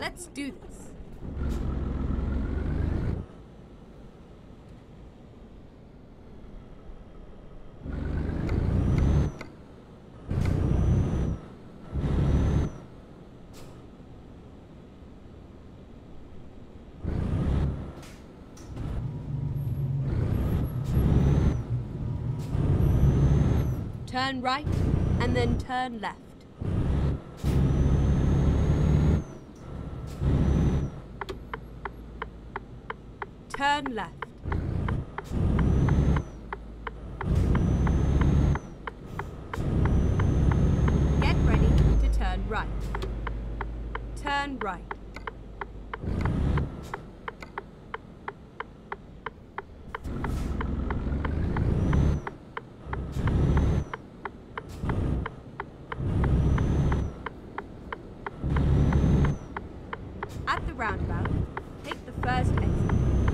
Let's do this. Turn right and then turn left. Turn left. Get ready to turn right. Turn right.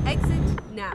Exit. Now.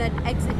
Right. Exit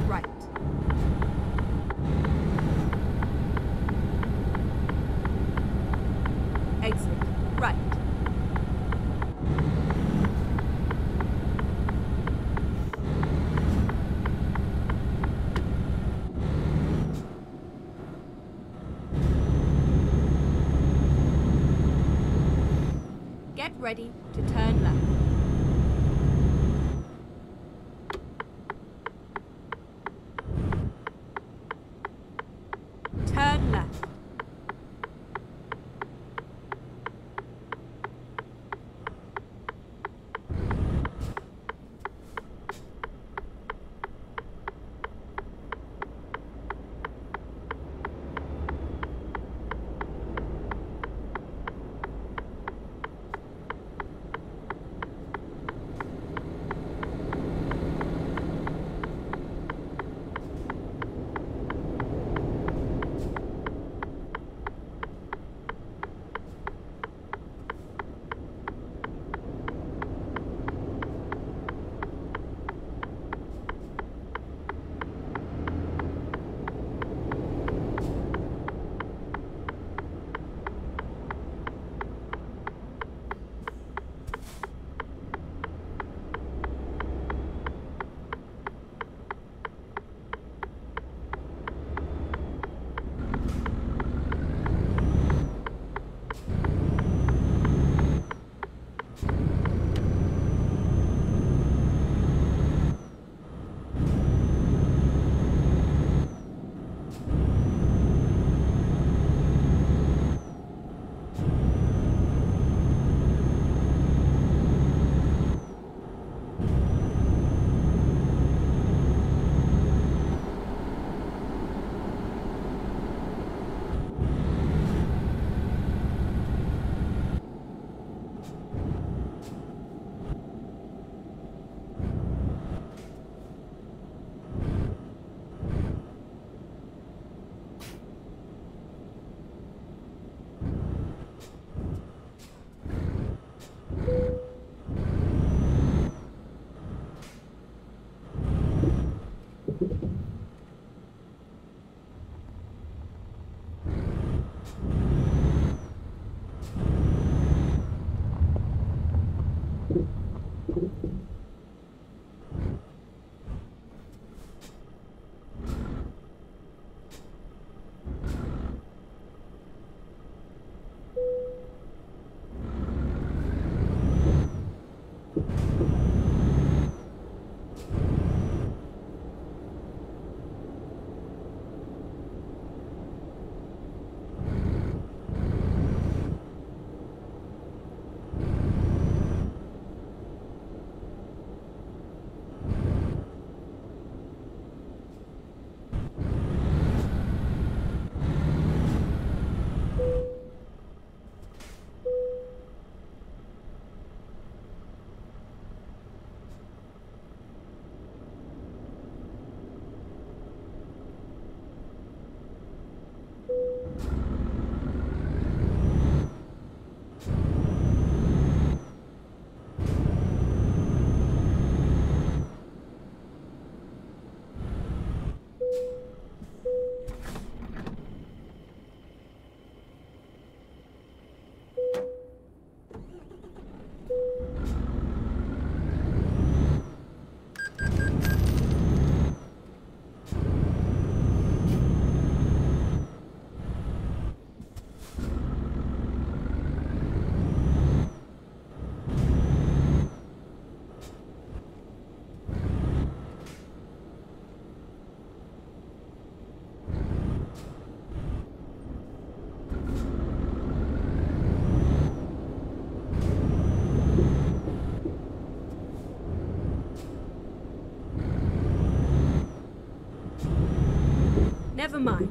Never mind.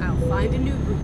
I'll find a new route.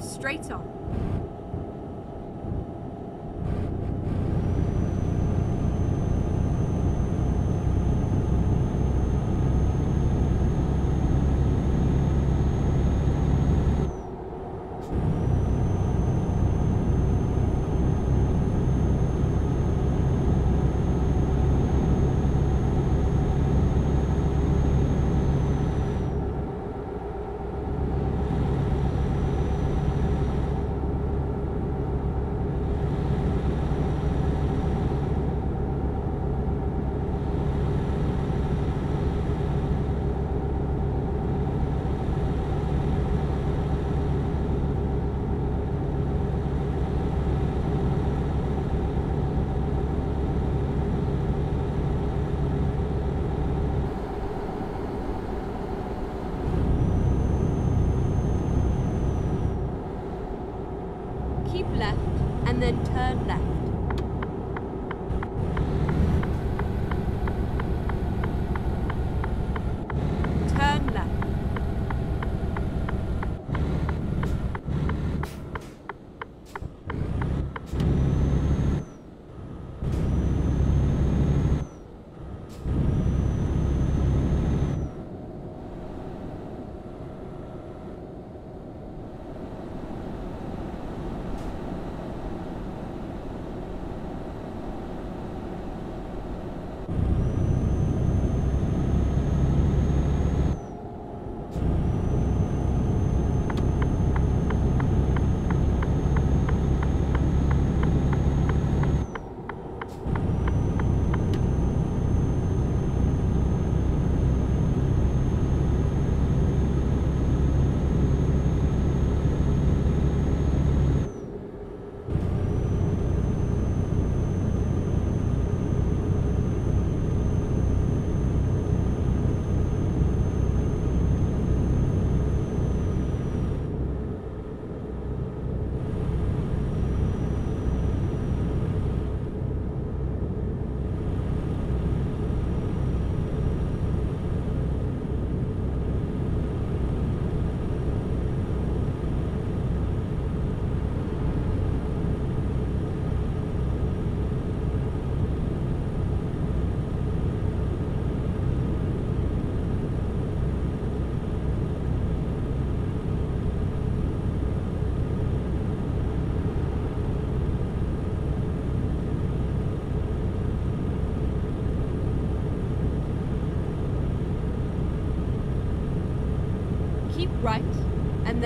Straight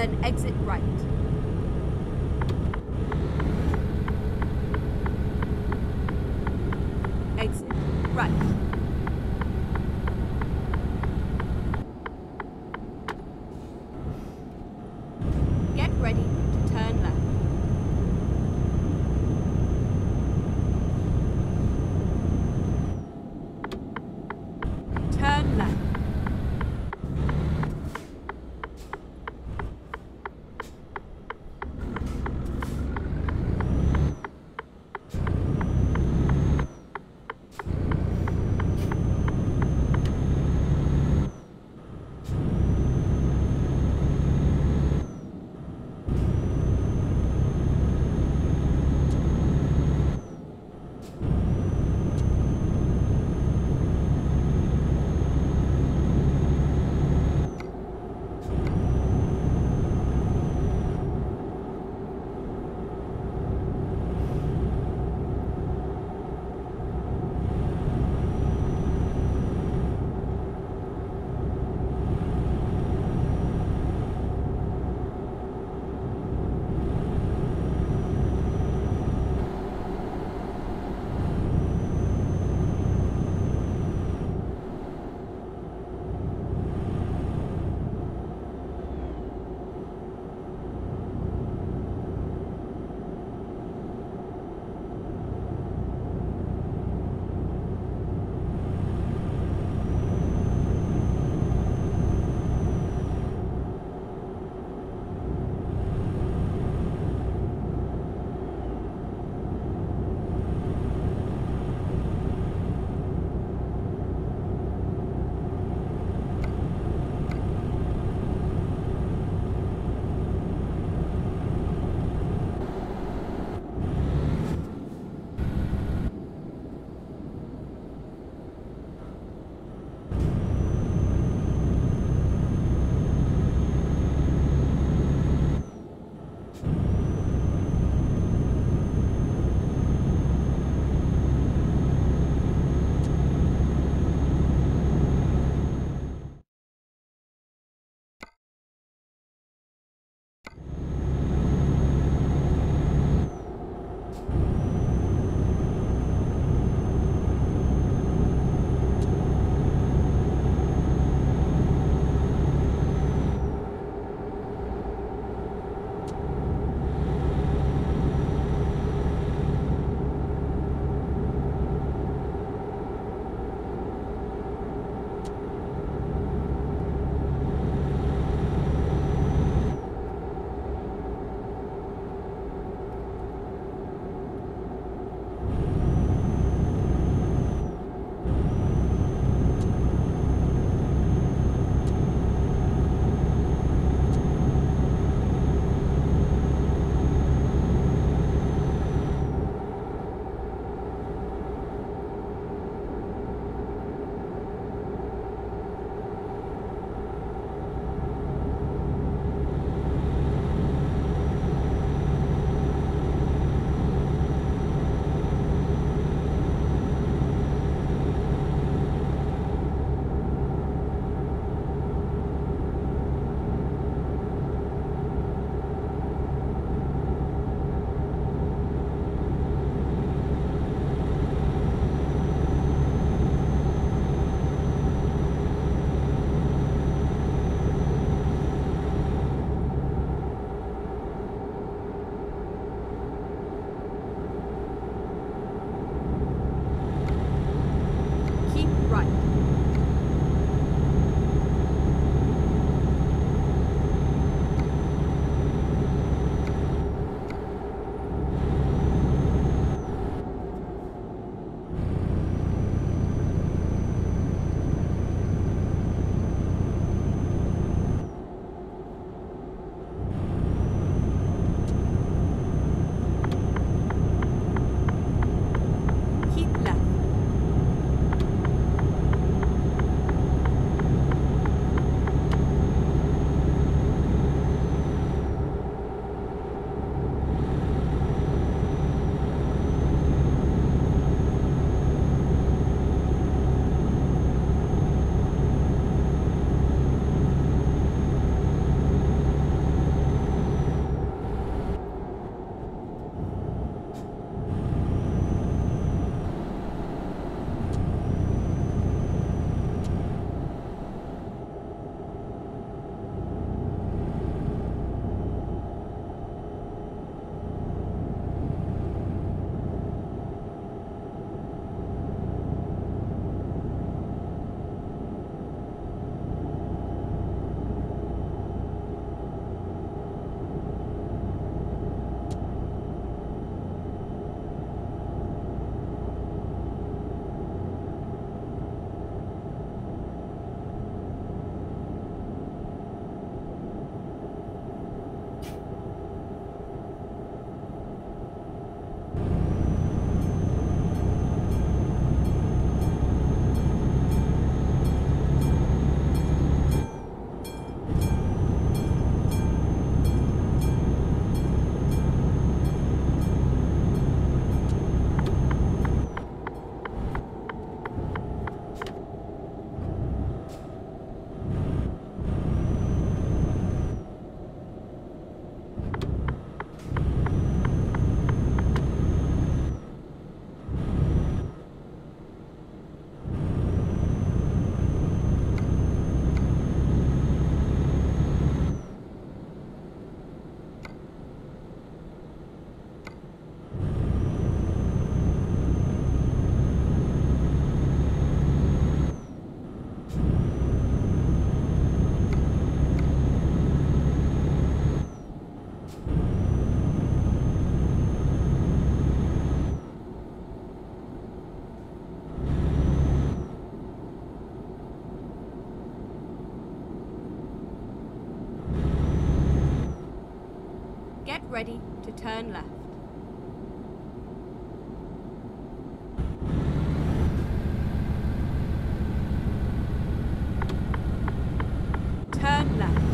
then exit. Exit turn left. Turn left.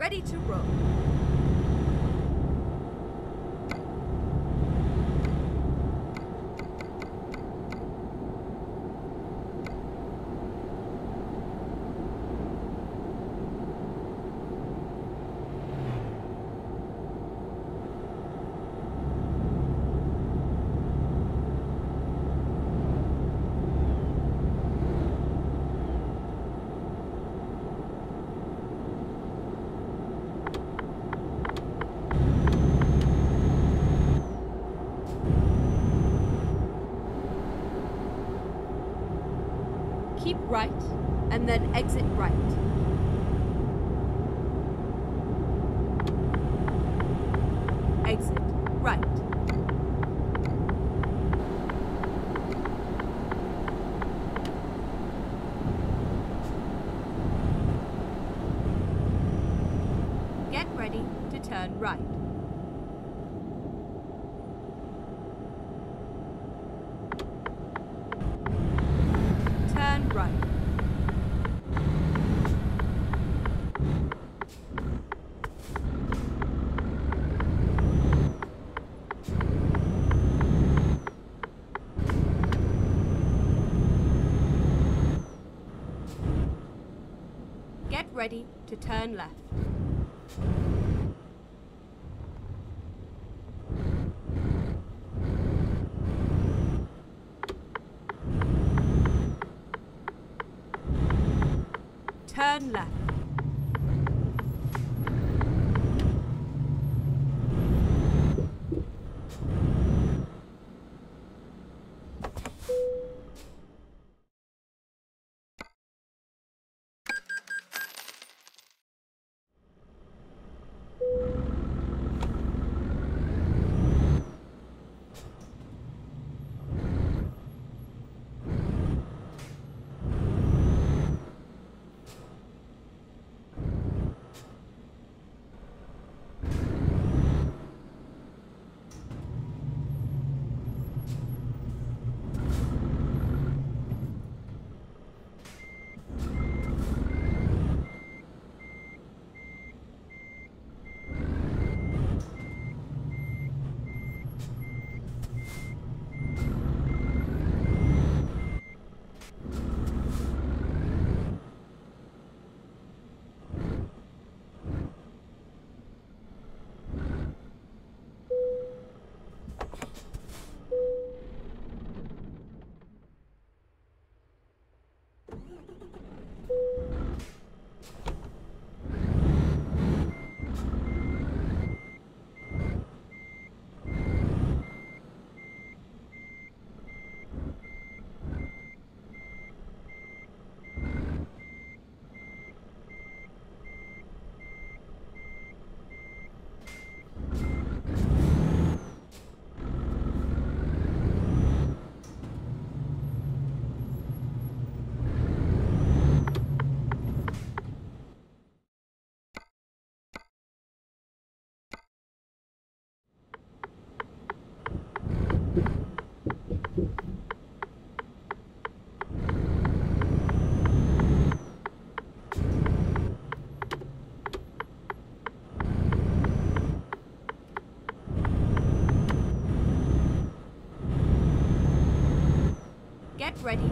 Ready to roll. Keep right, and then exit right. Exit right. Get ready to turn right. Turn right. Get ready to turn left. Ready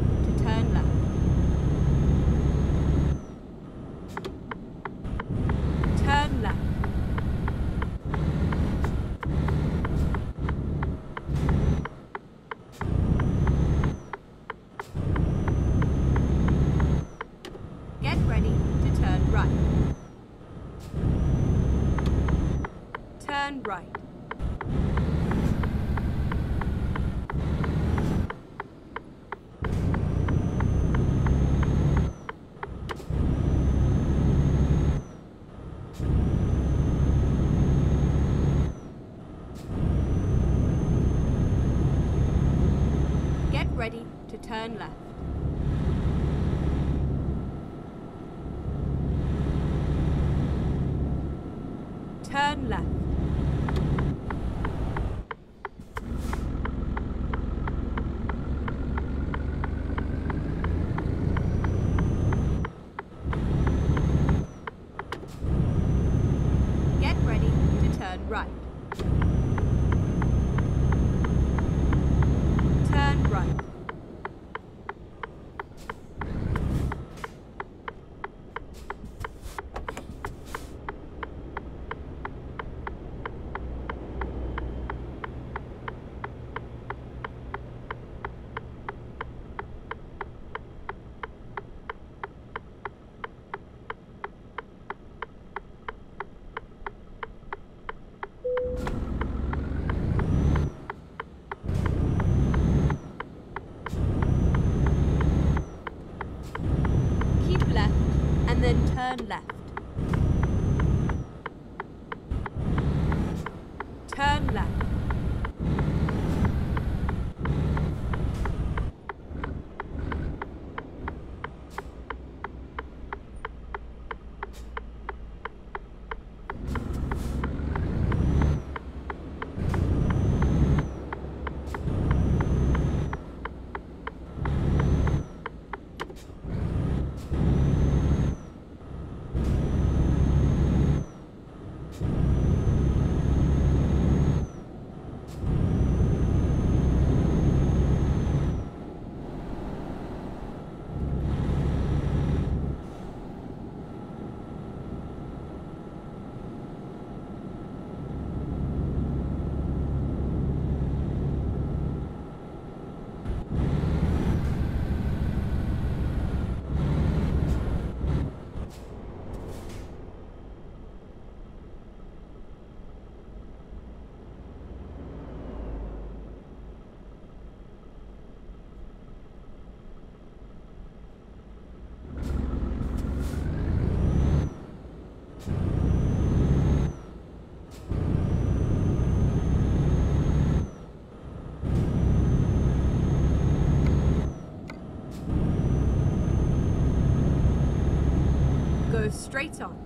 straight on.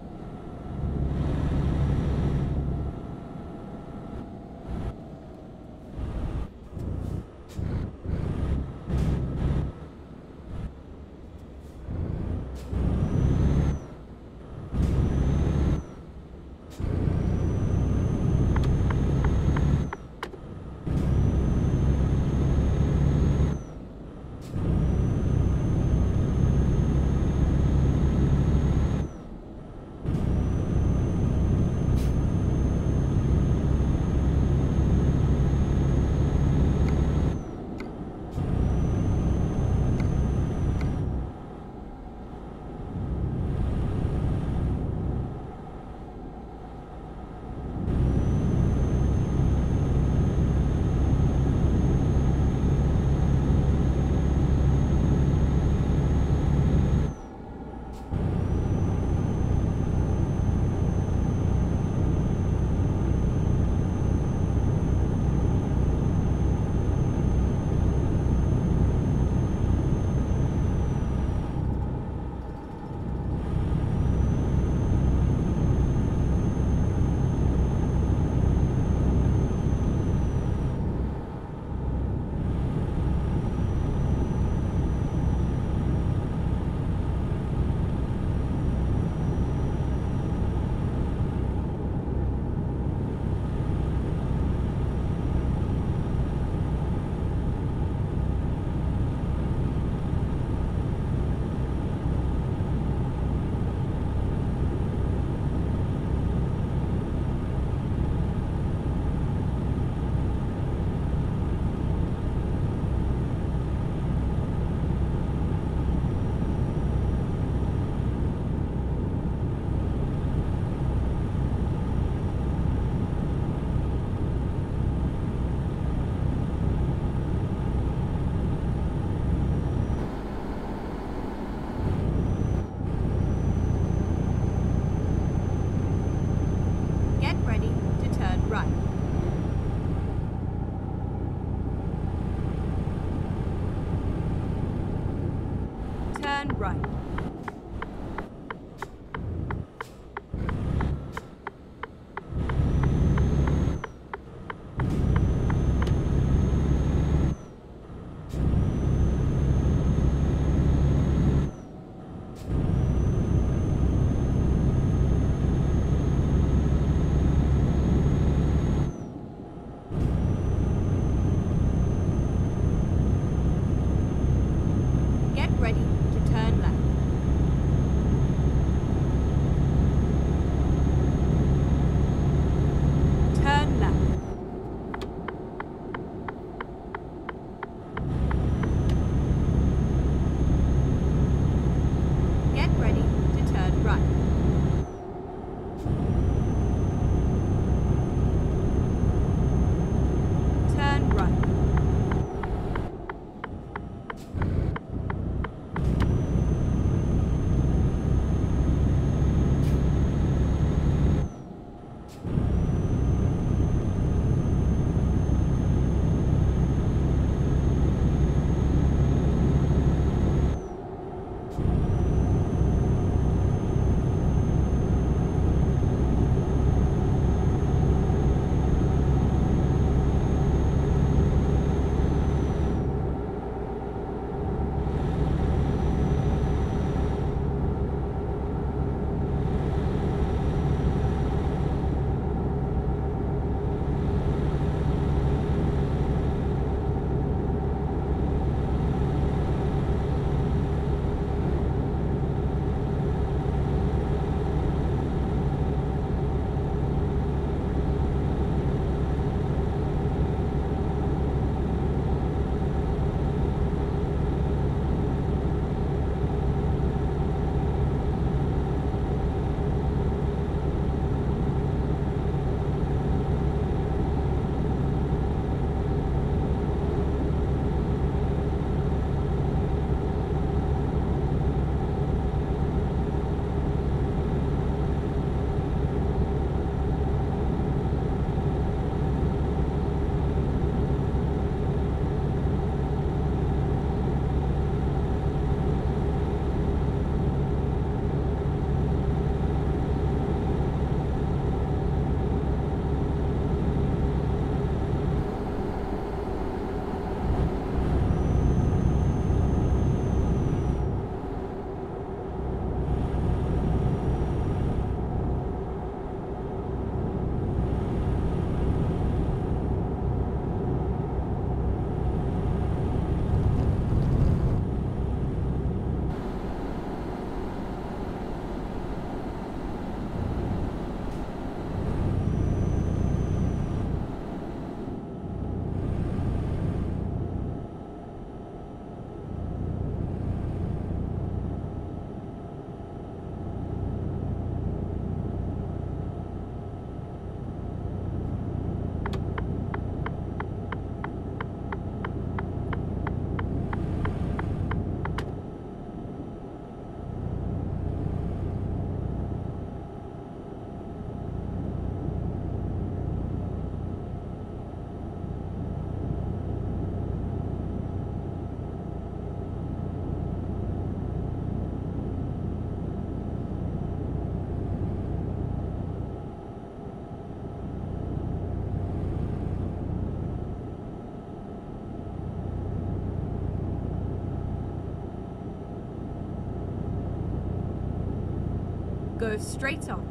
Go straight on.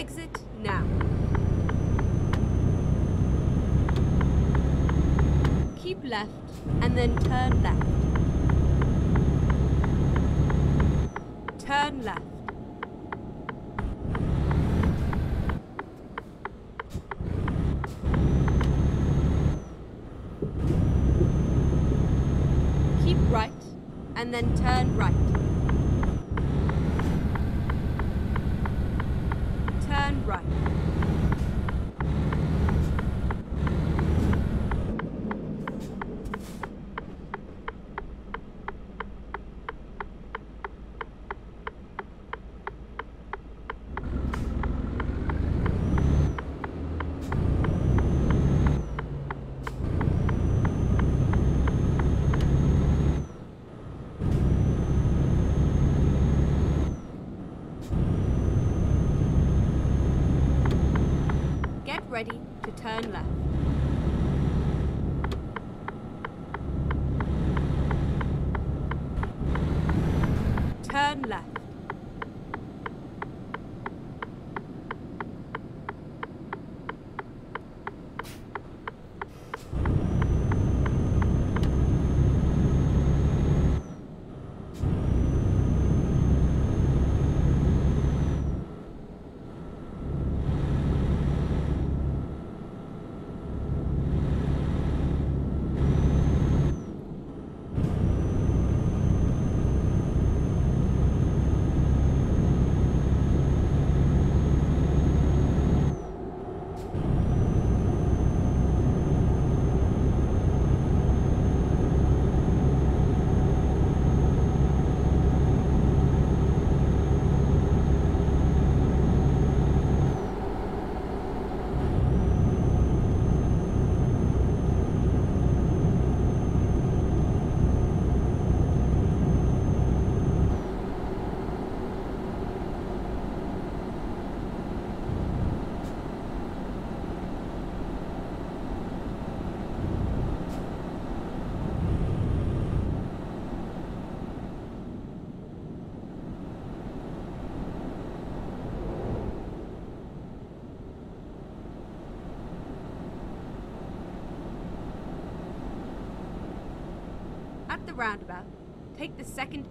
Exit now. Keep left and then turn left. Turn left. pick the second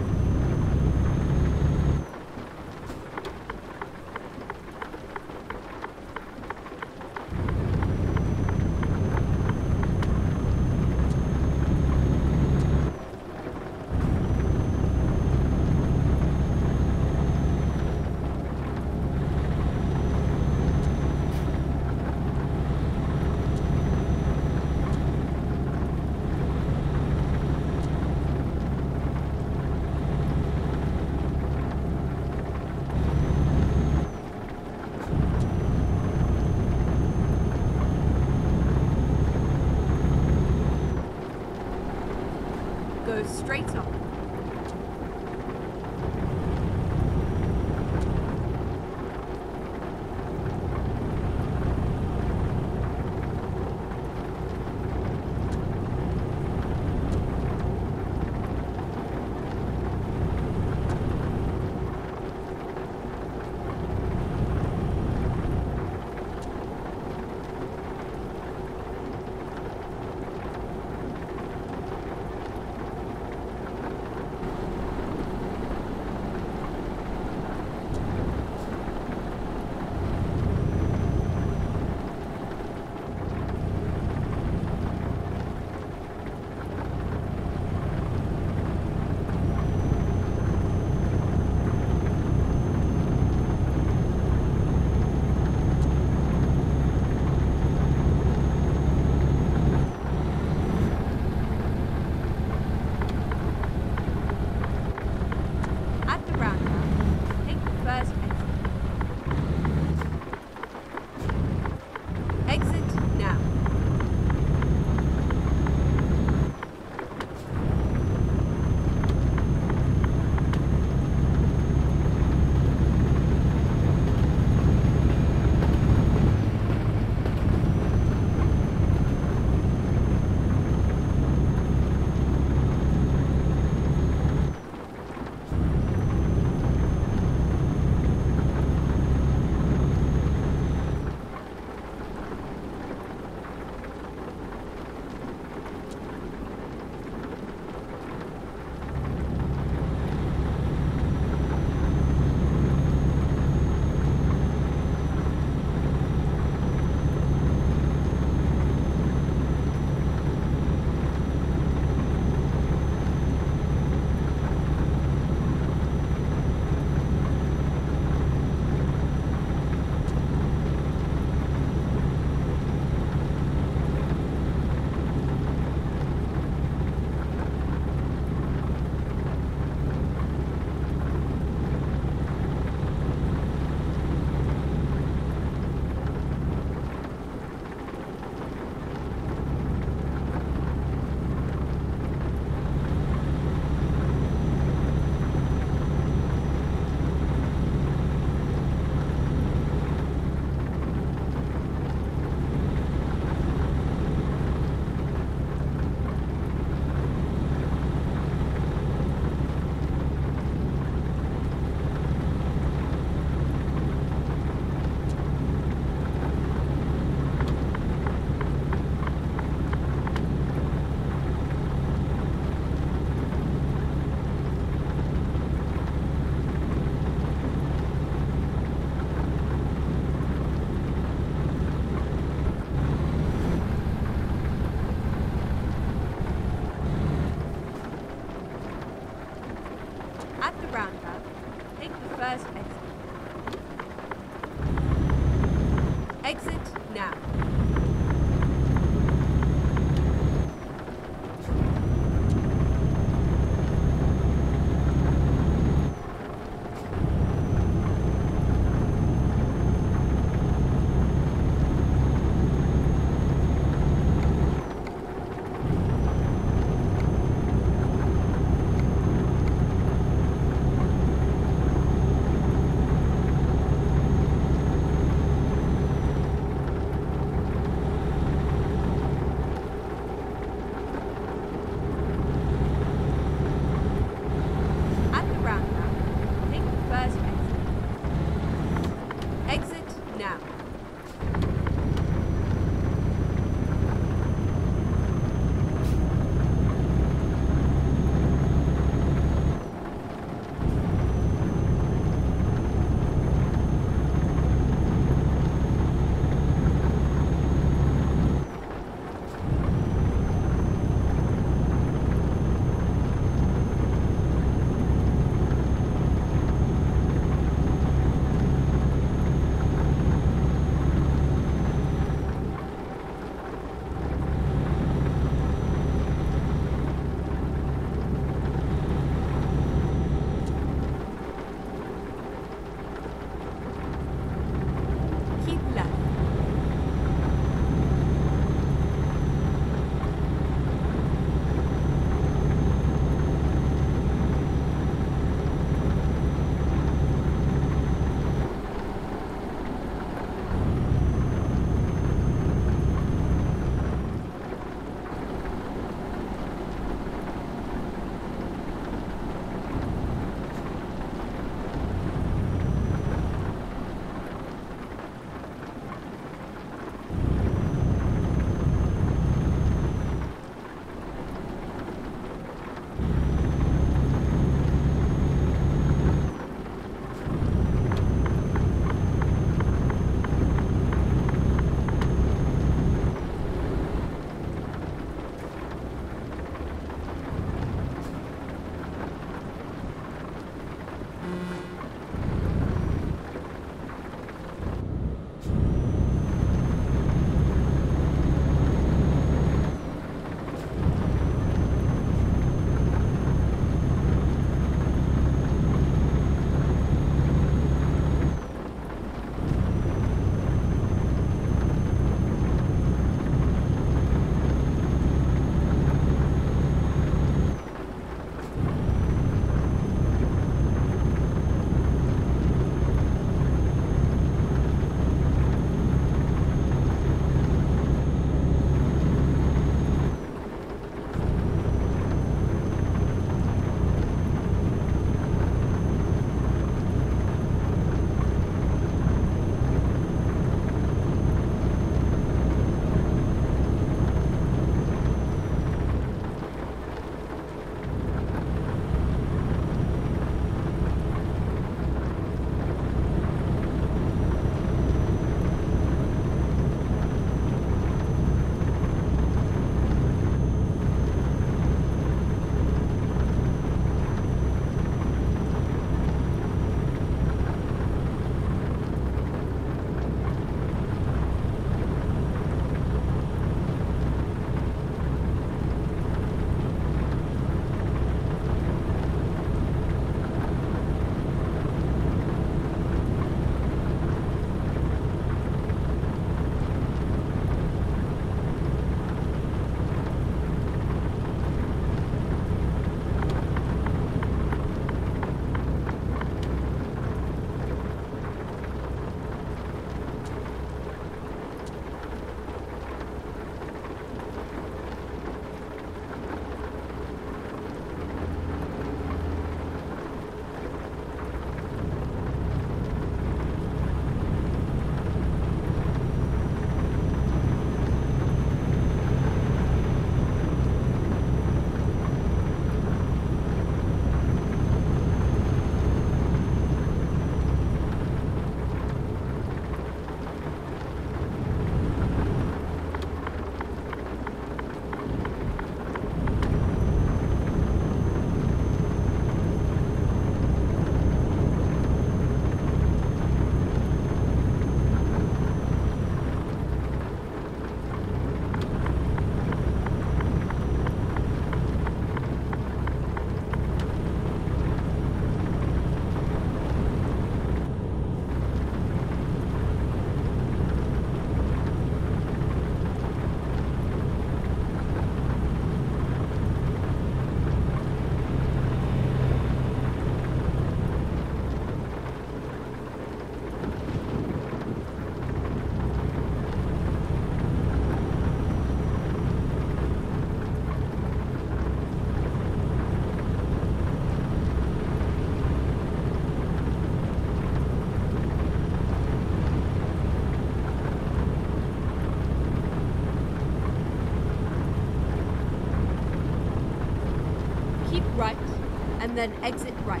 and then exit right.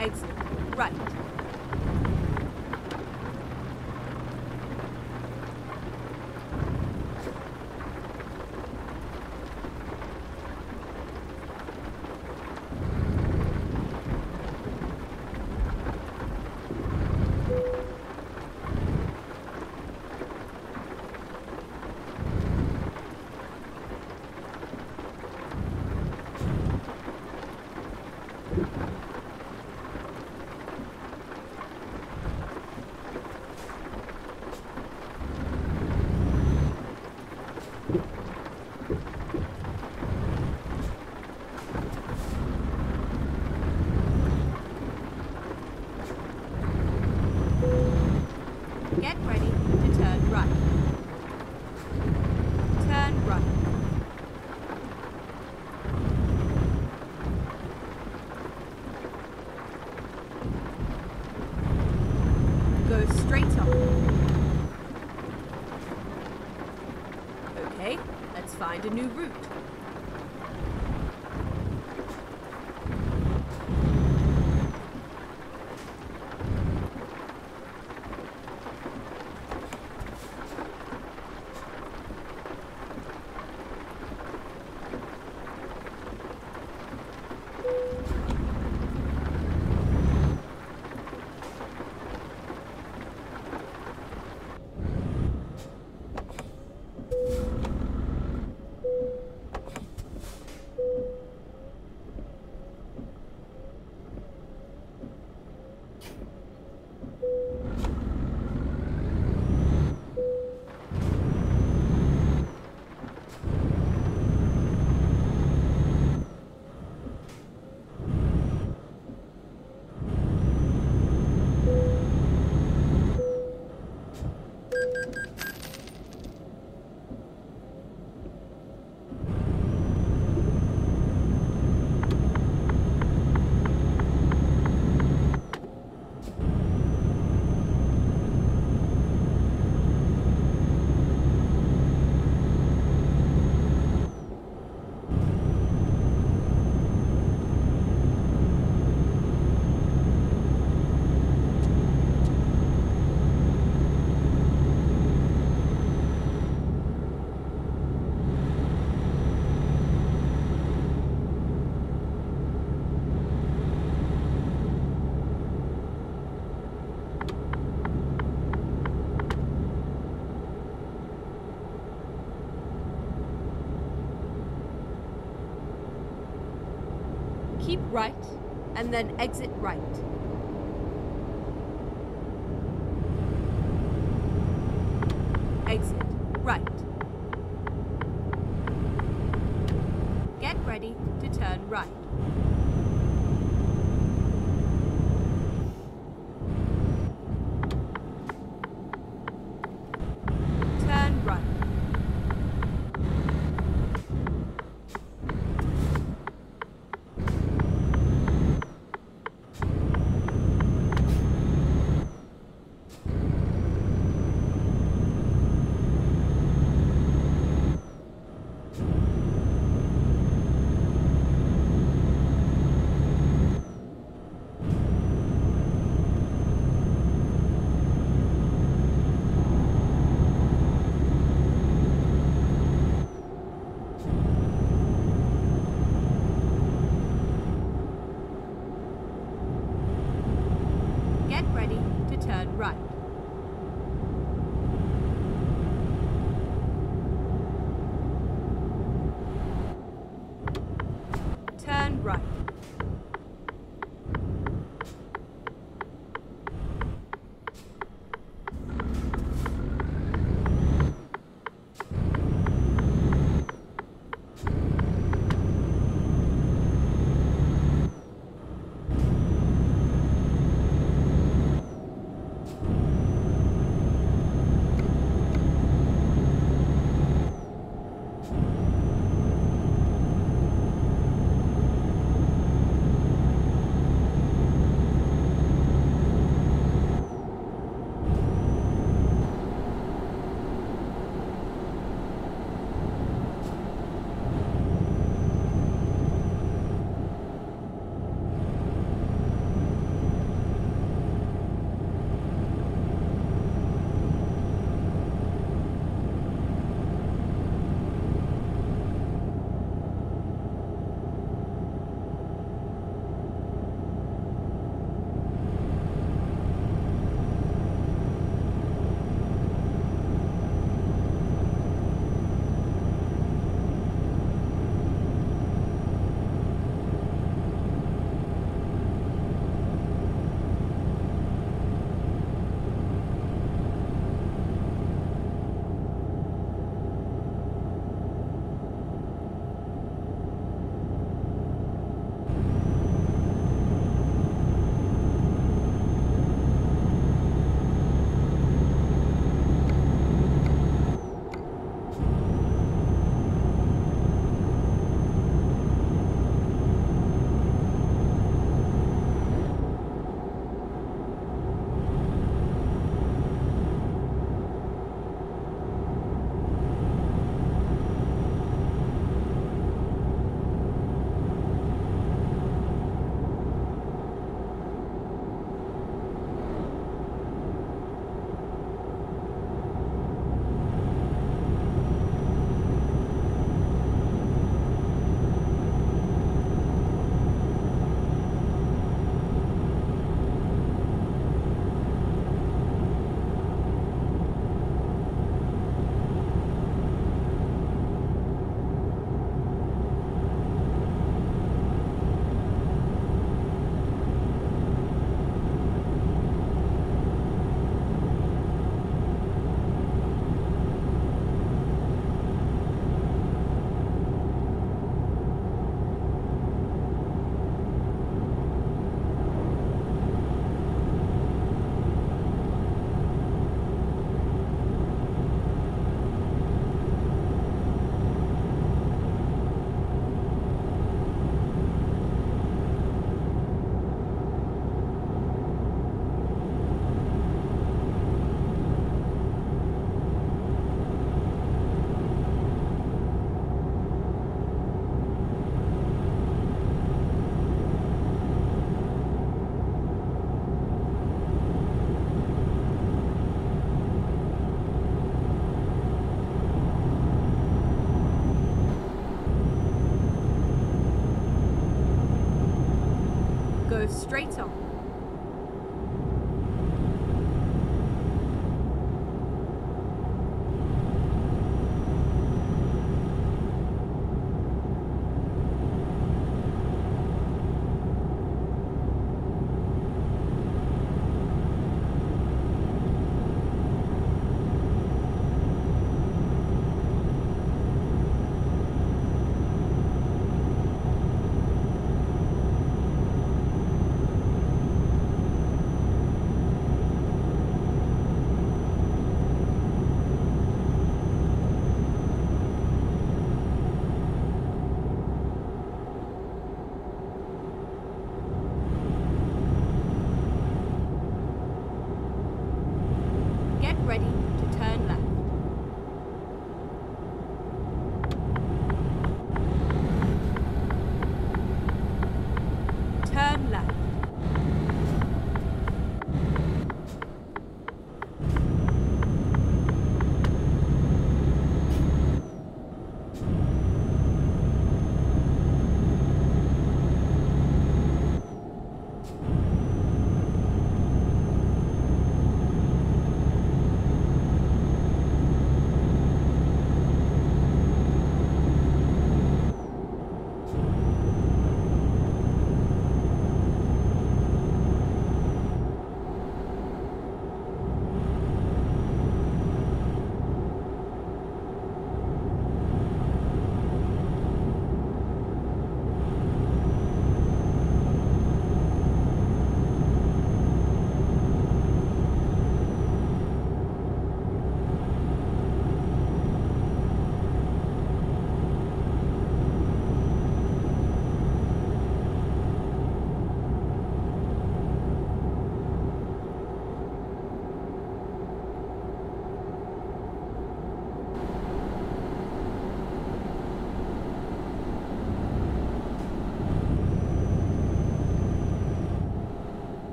Exit right. Get ready to turn right. Turn right. Go straight on. Okay, a new route. Keep right and then exit right. Exit right. Get ready to turn right. Straight on.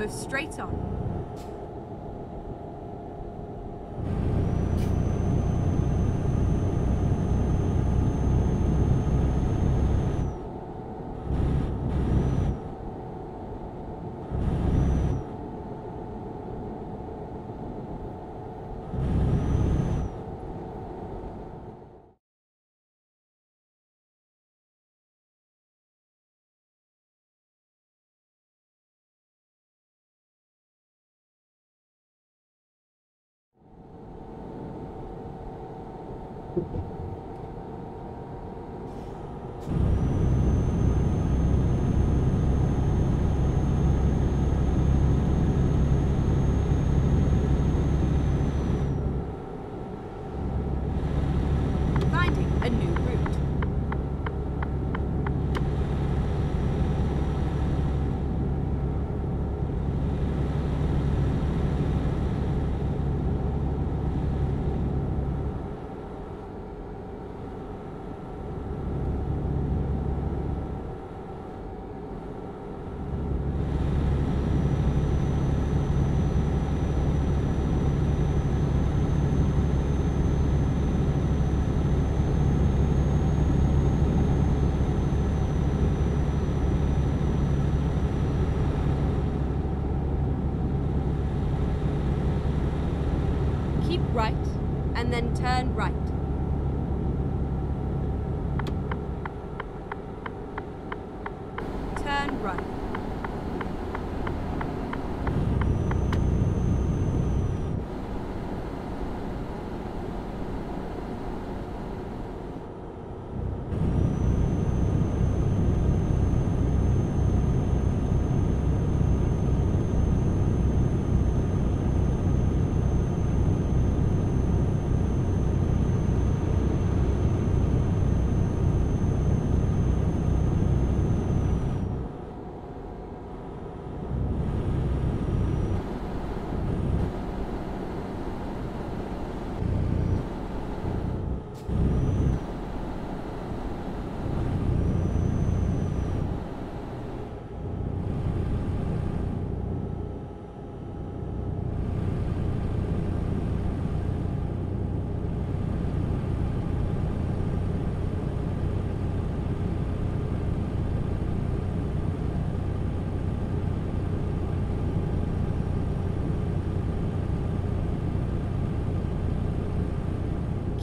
Go straight on.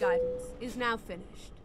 guidance is now finished.